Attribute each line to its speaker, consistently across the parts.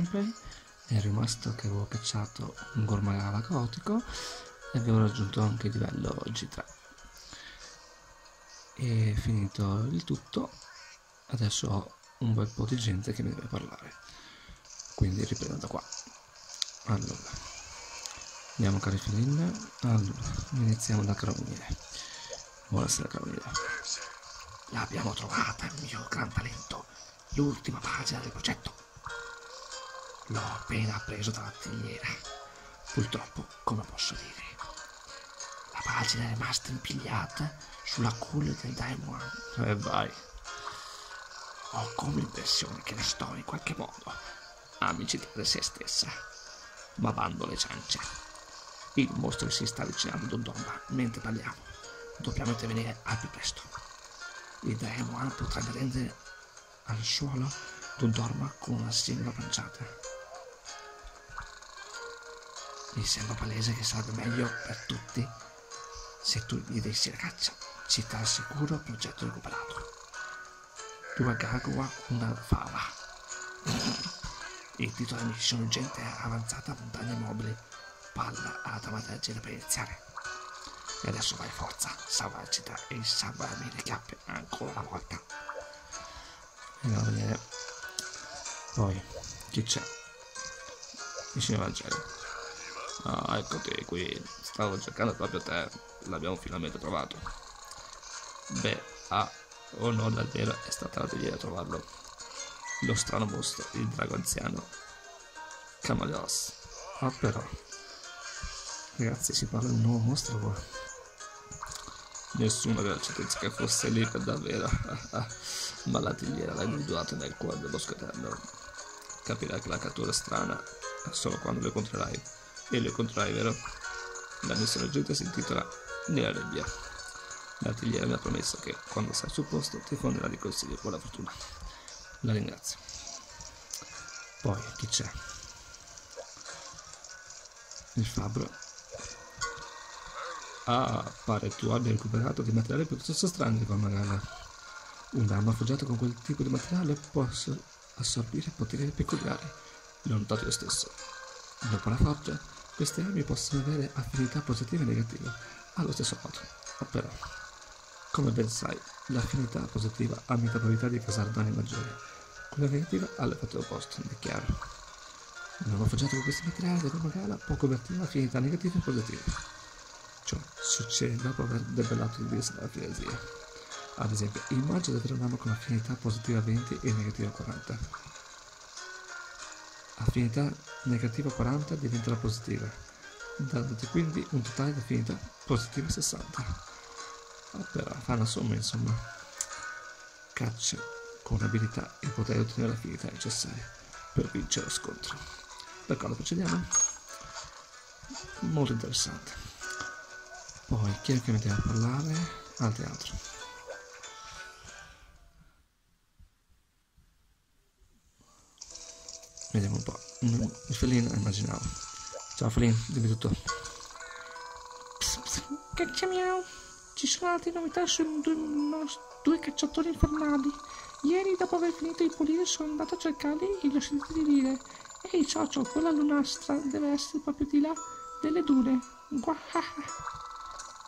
Speaker 1: gameplay è rimasto che avevo cacciato un Gormagala caotico e avevo raggiunto anche il livello G3 e finito il tutto adesso ho un bel po' di gente che mi deve parlare. Quindi riprendo da qua. Allora andiamo cari Filin allora iniziamo da Caroviniere buonasera Caroviniere l'abbiamo trovata il mio gran talento l'ultima pagina del progetto l'ho appena preso dall'attigliera purtroppo come posso dire la pagina è rimasta impigliata sulla culla del Diamond e vai. Ho come l'impressione che ne sto in qualche modo a micitare se stessa babando le ciance. Il mostro si sta avvicinando domba. Mentre parliamo dobbiamo intervenire al più presto. Il Daemon potrebbe rendere al suolo d'un dorma con una singola panciata mi sembra palese che sarebbe meglio per tutti se tu gli dessi la caccia. Città al sicuro progetto recuperato. Due gagua una fava. Il titolo della missione urgente è avanzata montagna mobile palla alla per iniziare e adesso vai forza salva la città e salvami le chiappe ancora una volta. Andiamo a vedere. Poi chi c'è? Il signor Vangelo Ah, eccoti qui. Stavo cercando proprio te. L'abbiamo finalmente trovato. Beh, ah, oh no, davvero è stata la teglia a trovarlo. Lo strano mostro, il drago anziano. Camaleos. Ah, però. Ragazzi, si parla di un nuovo mostro. Nessuno aveva certezza che fosse lì per davvero. Ma la tigliera l'ha individuato nel cuore del bosco eterno. Capirai che la cattura è strana solo quando lo incontrerai e lo incontrai, vero? La missione urgente si intitola Nella nebbia. L'artigliere mi ha promesso che quando sarai sul posto ti fonderà di consigli. Buona fortuna. La ringrazio. Poi, chi c'è? Il fabbro. Ah, pare tu abbia recuperato dei materiali piuttosto strani con magana. Un'arma forgiata con quel tipo di materiale può assorbire poteri peculiari. L'ho notato io stesso. Dopo la forgia, queste armi possono avere affinità positive e negative allo stesso modo. Però, come ben sai, l'affinità positiva aumenta la probabilità di causare danni maggiori, quella negativa ha l'effetto opposto, è chiaro. Un forgiato con questi materiali della magala può convertire affinità negative in positive. Ciò succede dopo aver debellato il virus della frenesia. Ad esempio, immagino di avere un'arma con affinità positiva 20 e negativa 40 affinità negativa 40 diventerà positiva, dandoti quindi un totale di affinità positiva 60. Ah, però fa una somma insomma. Caccia con abilità e potere ottenere l'affinità necessaria per vincere lo scontro. D'accordo, procediamo? Molto interessante. Poi chi è che mettiamo a parlare? Al teatro. Vediamo un po'. Mm, il felino immaginavo. Ciao felino, dimmi tutto.
Speaker 2: Caccia miau. Ci sono altre novità sui due, due cacciatori infernali. Ieri, dopo aver finito di pulire, sono andato a cercarli e gli ho sentito dire Ehi socio, quella lunastra deve essere proprio di là delle dune. Guahaha.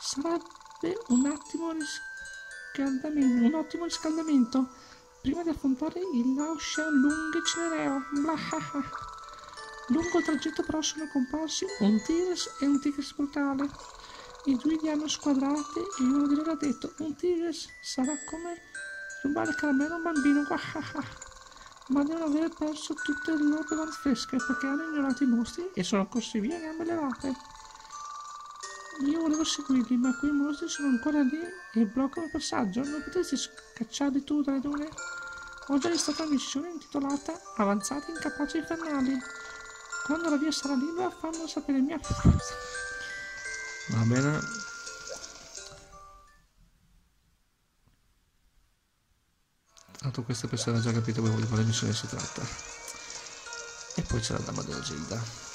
Speaker 2: Sarebbe un attimo riscaldamento, un ottimo riscaldamento prima di affrontare il Laotian Lunghe Cinereo. Blahaha. Lungo il tragitto però sono comparsi un Tigres e un Tigres brutale. I due li hanno squadrati e uno di loro ha detto un Tigres sarà come rubare caramelle a un bambino. Ma devono aver perso tutte le loro bevande fresche perché hanno ignorato i mostri e sono corsi via a gambe levate. Io volevo seguirli, ma quei mostri sono ancora lì e bloccano il passaggio. Non potresti scacciarli tu dalle dune? Ho già visto una missione intitolata Avanzati incapaci infernali. Quando la via sarà libera, fammelo sapere mia.
Speaker 1: Va bene. Tanto queste persone hanno già capito di quale missione si tratta. E poi c'è la dama della Gilda.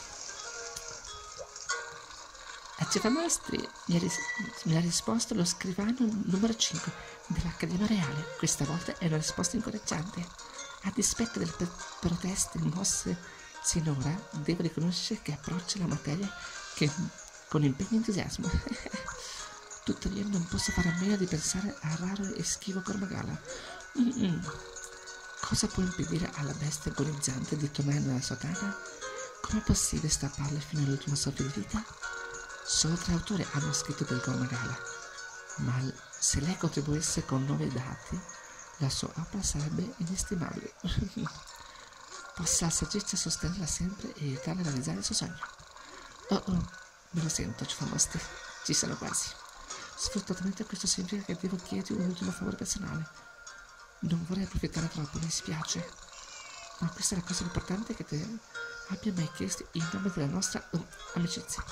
Speaker 3: A Giovamostri mi, ha ris- mi ha risposto lo scrivano numero 5 dell'Accademia Reale. Questa volta è una risposta incoraggiante. A dispetto delle proteste mosse Sinora devo riconoscere che approccia la materia che con impegno e entusiasmo. Tuttavia non posso fare a meno di pensare al raro e schivo Gormagala. Mm-mm. Cosa può impedire alla bestia agonizzante di tornare nella sua casa? Com'è possibile strapparle fino all'ultimo soffio di vita? Solo tre autori hanno scritto del Gormagala, ma se lei contribuisse con nuovi dati, la sua opera sarebbe inestimabile. Possa la saggezza sostenerla sempre e aiutarla a realizzare il suo sogno. Oh oh, me lo sento, ci fa mostri. Ci sono quasi. Sfortunatamente questo significa che devo chiederti un ultimo favore personale. Non vorrei approfittare troppo, mi spiace. Ma questa è la cosa importante che te abbia mai chiesto in nome della nostra uh, amicizia.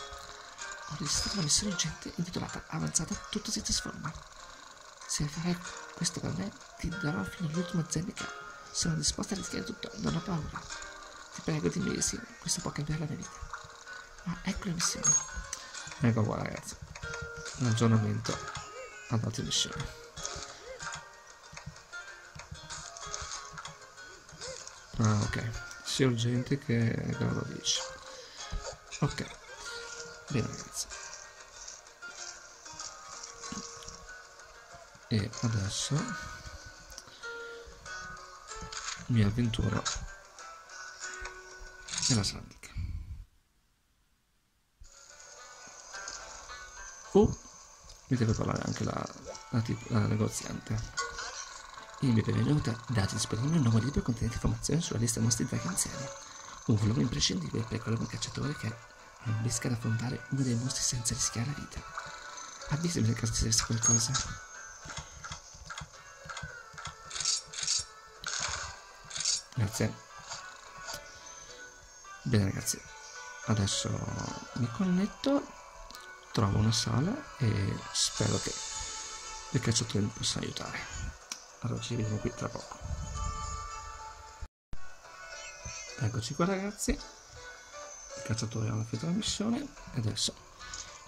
Speaker 3: Ho registrato una missione urgente intitolata Avanzata tutto senza sforma. Se farai questo per me, ti darò fino all'ultimo zenic. Sono disposta a rischiare tutto, non ho paura. Ti prego, di sì, questo può cambiare la mia vita. Ma ecco la missione.
Speaker 1: Ecco qua ragazzi. Un aggiornamento ad altre missioni. Ah ok. Sia urgente che grado 10. Ok. Bene E adesso mi avventuro nella Sandica. Oh, mi deve parlare anche la, la, la negoziante.
Speaker 3: Il mio benvenuto, dati disponibili un nuovo libro contenente informazioni sulla lista mostri draghi anziani. Un volume imprescindibile per qualunque cacciatore che ambisca ad affrontare uno dei mostri senza rischiare la vita. Avvisami nel caso servesse qualcosa.
Speaker 1: Grazie. Bene ragazzi, adesso mi connetto, trovo una sala e spero che il cacciatore mi possa aiutare. Allora ci vediamo qui tra poco. Eccoci qua ragazzi, il cacciatore ha finito la missione e adesso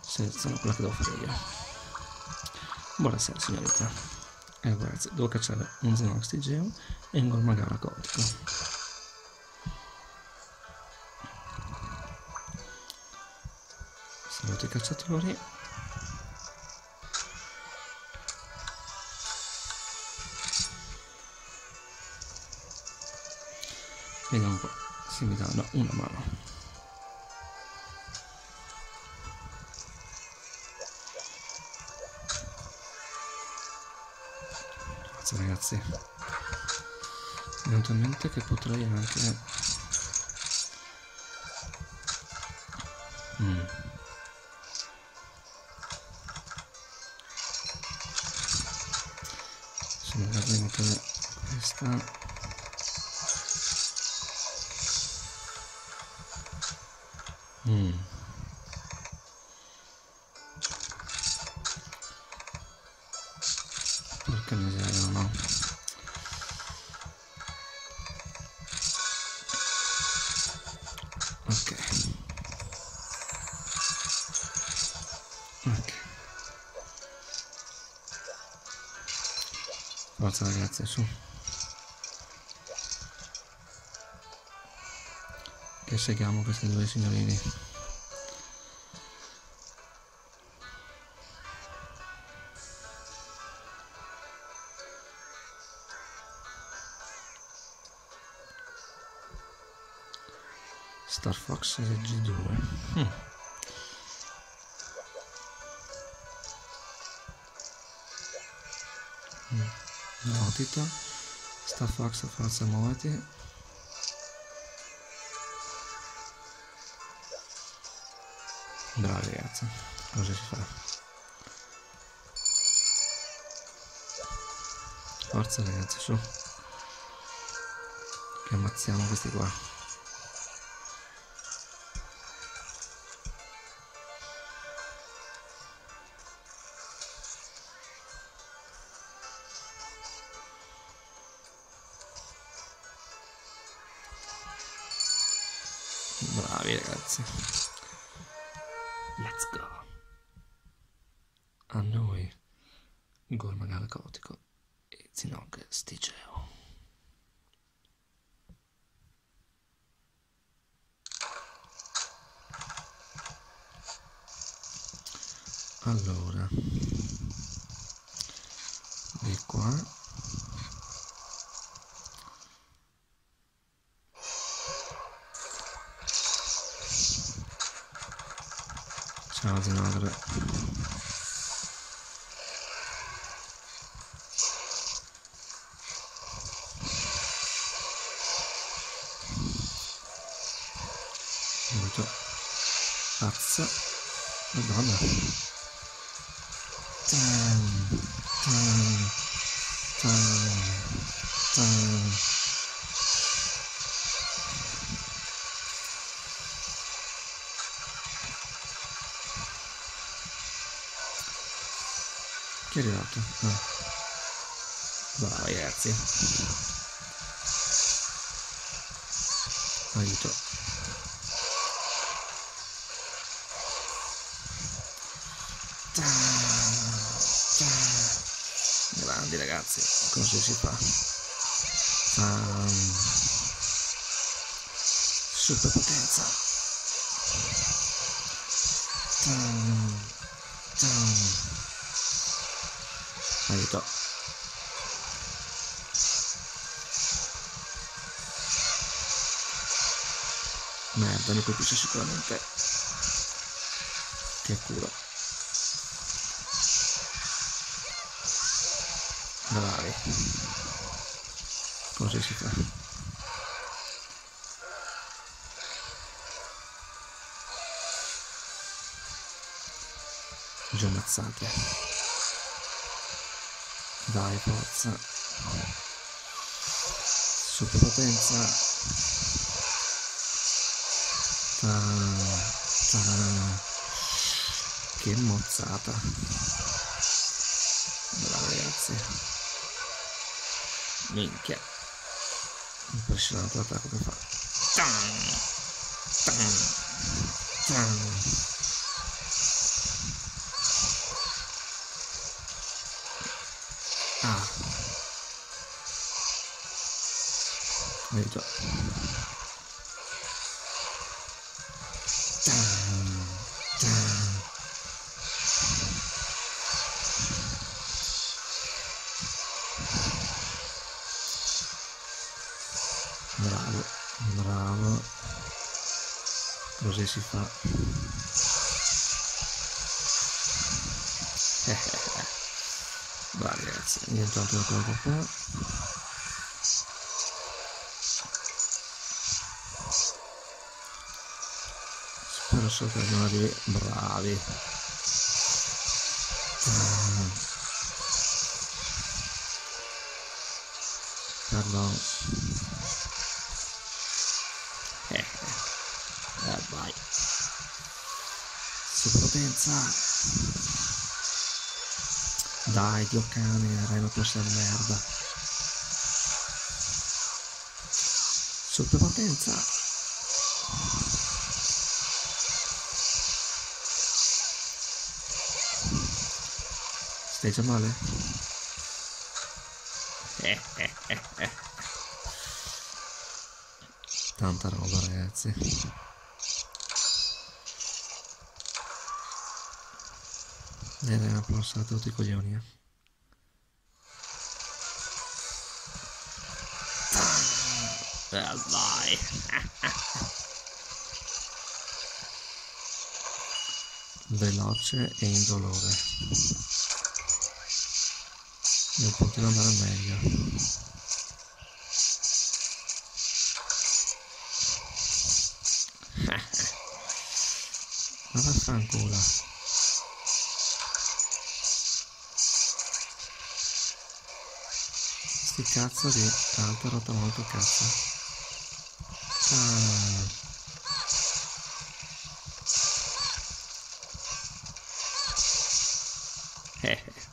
Speaker 1: seleziono quella che devo fare io. Buonasera signorita. Ecco ragazzi, devo cacciare un Xenoxtigeo e un Gormagara gotico. Saluto i cacciatori. Vediamo un po' se mi danno una mano. Grazie ragazzi. Mente che potrei anche... Mm. Se magari mettere questa... Mm. Forza ragazzi, su. Che seguiamo questi due signorini. Star Fox G2 mm. Notita. Star Fox forza muoviti bravi ragazzi. Cosa si fa? Forza ragazzi su. Che ammazziamo questi qua Bravi ragazzi. Let's go. A noi Gormagal Gotico e Zinog Stigeo. allora di qua ciao Zinogre aiuto pazza madonna Chi è arrivato? Ah. Bravo ragazzi. Aiuto. Grandi ragazzi, così si fa. Um, superpotenza. Tan, tan. Aiuto. Merda, mi colpisce sicuramente. Che culo. Bravi. Così si fa. Già ammazzate. Dai, forza. Superpotenza. Ta, ta. Che mozzata. Bravo ragazzi. Minchia. Impressionante l'attacco che fa. Tan, tan, tan. Tan, tan. Bravo, bravo. Così si fa. Bravi ragazzi, intanto lo coloco qua. Solo che non arrivi. Bravi. Ah. Pardon. Eh, eh, vai. Superpotenza. Dai, Dio cane, Reno questa merda. Superpotenza. Stai già male? Eh, eh, eh, eh. Tanta roba ragazzi. E ha passato tutti i coglioni. Eh. Eh, vai. Veloce e indolore. Non poteva andare meglio. Ma vaffanculo. Sti cazzo di alta rotta molto cazzo. Ah.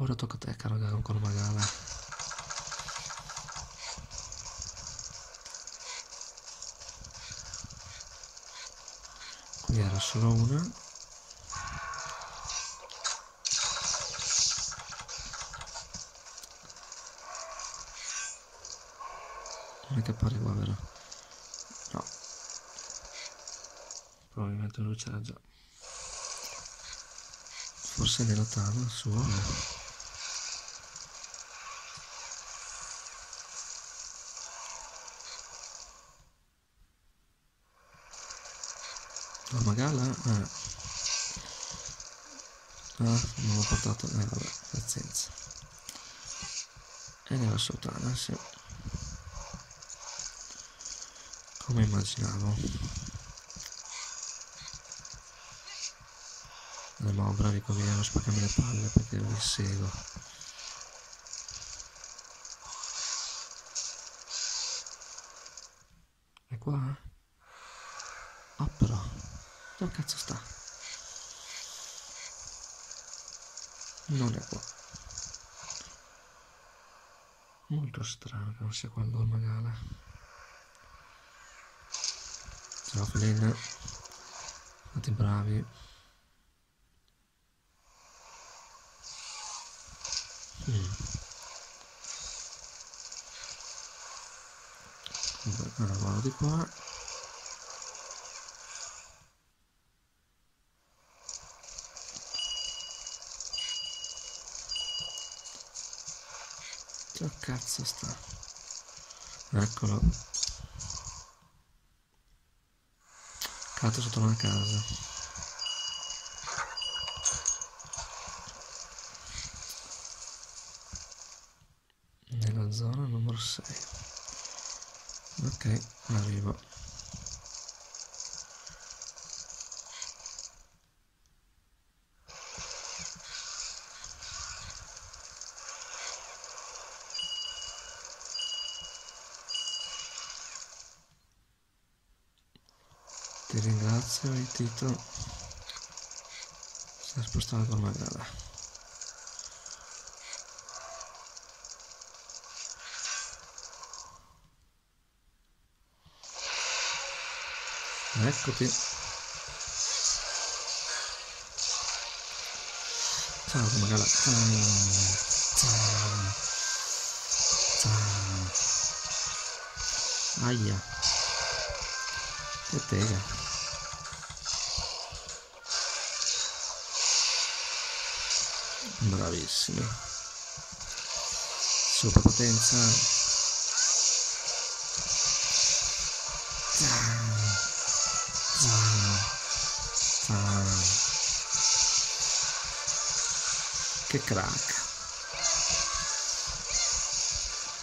Speaker 1: Ora tocca a te, caro Gargolo Magala. Qui era solo una. Non è che appare qua, vero? No. Probabilmente lui c'era già. Forse nella tavola sua. Suo. No. La magala? Eh. Ah, non l'ho portato. Eh vabbè, pazienza. E nella sottana, sì. Come immaginavo. Eh, ma bravi via, non spaccarmi le palle perché vi seguo. È qua? Dove cazzo sta? Non è qua. Molto strano qua il magala. Ciao Felina. Fate bravi. Mm. Allora vado di qua. Che cazzo sta? Eccolo. Cato sotto una casa. Nella zona numero 6. Ok, arrivo. Ti ringrazio, Tito. Si è spostato con la gara. Eccoti. Ciao, come gala. Ciao. Ciao. Ciao. Aia. Che tega. Bravissimi. Super potenza. Ciao. Ciao. Ciao. Che crack.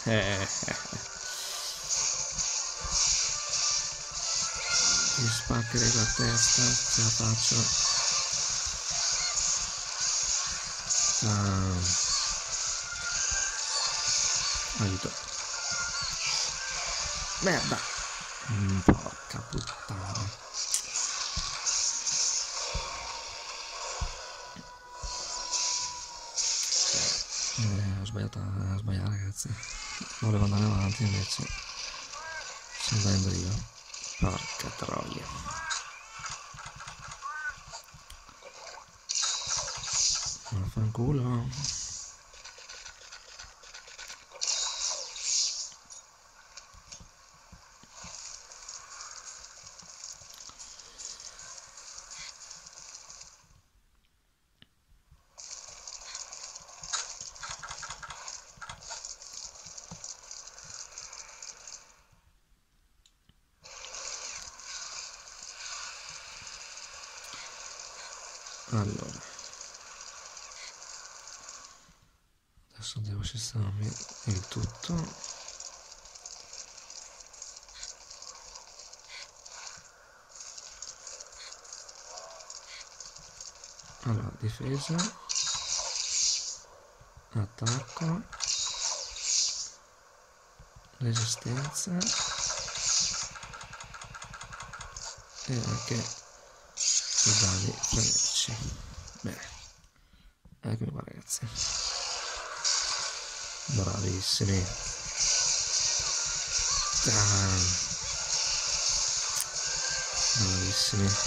Speaker 1: Eh. Ti spaccherei la testa, ce la faccio. Ah. Aiuto. Merda. Mm, porca puttana. Eh, ho sbagliato a sbagliare ragazzi. Volevo andare avanti invece. Sono da io. Porca troia. Vaffanculo. Allora. Adesso devo sistemare il tutto. Allora, difesa, attacco, resistenza e anche i danni frenetici. Bene, eccomi qua ragazzi bravissimi ah. bravissimi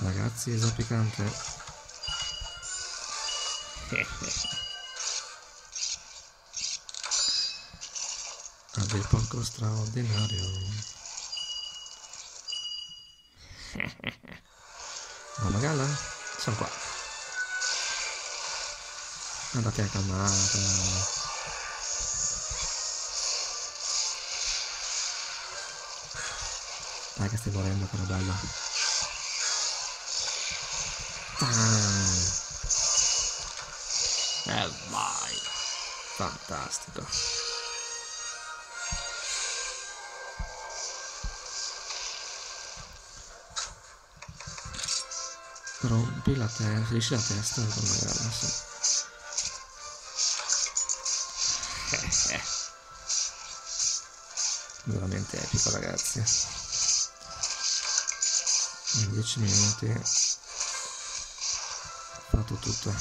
Speaker 1: Ragazzi, esopicante. A dir poco straordinario. Mamma galla? Sono qua. Andate a calmare. Dai che stai morendo, però bello. E vai. Fantastico. Rompi la testa, finisci la testa con magari, sì. Veramente epico ragazzi. In 10 minuti ho fatto tutto.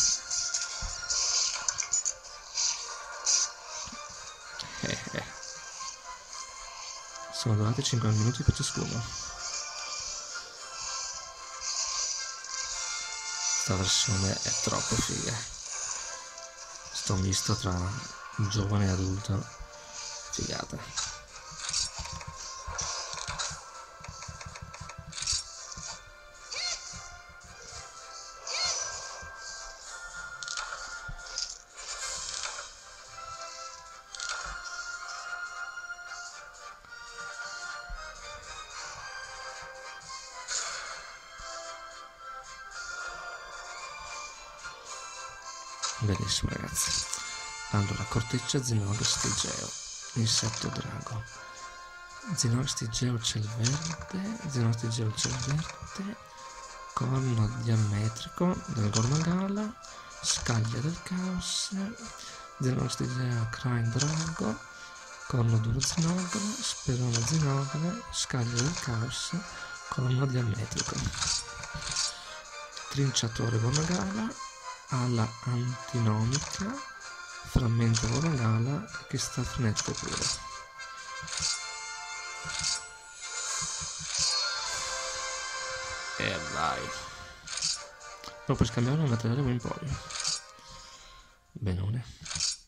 Speaker 1: Sono durati 5 minuti per ciascuno. Questa versione è troppo figa. Sto misto tra giovane e adulto. Figata. Corteccia Zinoro stigeo, insetto drago. Zinoro stigeo ciel verde, Zinoro stigeo ciel verde, corno diametrico del gormagala, scaglia del caos, Zinoro stigeo crine drago, corno duro zinogolo, sperone zinogolo, scaglia del caos, corno diametrico. Trinciatore gormagala, ala antinomica, frammento voragala che sta finendo pure. E vai. Lo puoi scambiare un materiale o emporio. Benone.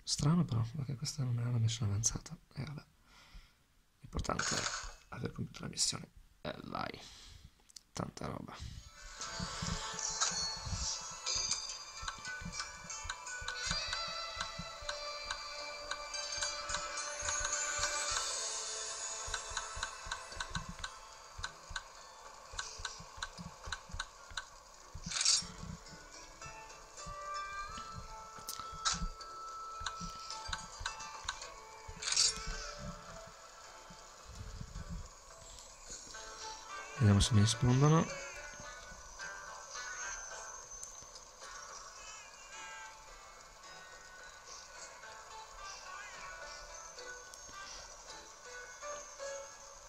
Speaker 1: Strano però, perché questa non è una missione avanzata. E eh, vabbè. L'importante è aver compiuto la missione. E vai. Tanta roba. Vediamo se mi rispondono.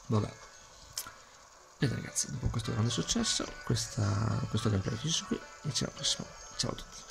Speaker 1: Vabbè. Bene ragazzi, dopo questo grande successo, questa, questo gameplay finisce qui e ci vediamo al prossimo. Ciao a tutti.